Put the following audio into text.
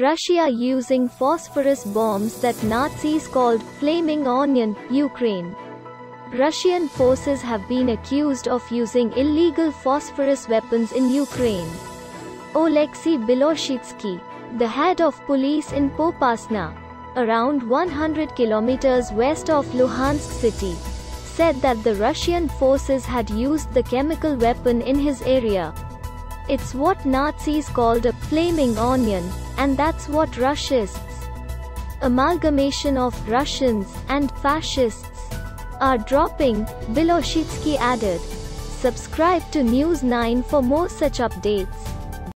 Russia using phosphorus bombs that Nazis called flaming onion, Ukraine. Russian forces have been accused of using illegal phosphorus weapons in Ukraine. Oleksiy Beloshitsky, the head of police in Popasna, around 100 kilometers west of Luhansk city, said that the Russian forces had used the chemical weapon in his area. It's what Nazis called a flaming onion, and that's what Russists, amalgamation of Russians and fascists, are dropping, Beloshitsky added. Subscribe to Newz9 for more such updates.